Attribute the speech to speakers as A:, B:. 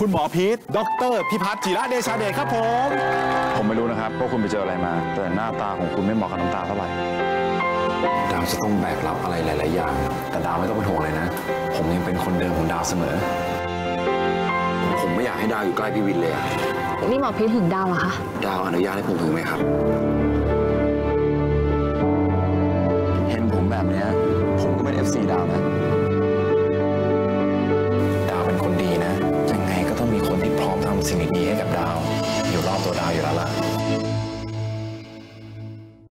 A: คุณหมอพีทดรพิพัฒน์จิระเดชาเดชครับผม
B: ผมไม่รู้นะครับว่าคุณไปเจออะไรมา แต่หน้าตาของคุณไม่เหมาะกับน้ำตาเท่าไหร่
C: ดาวจะต้องแบกรับอะไรหลาย ๆ อย่าง แต่ดาวไม่ต้องเป็นห่วงเลยนะ ผมยังเป็นคนเดิมของดาวเสมอ ผมไม่อยากให้ดาวอยู่ใกล้พี่วินเลยอะ
D: นี่หมอพีทหึงดาวเหรอคะ
C: ดาวอนุญาตให้ผมถึงไหมครับ
B: เห็นผมแบบเนี้ยผมก็เป็น FC ดาวนะ
C: だ萩原。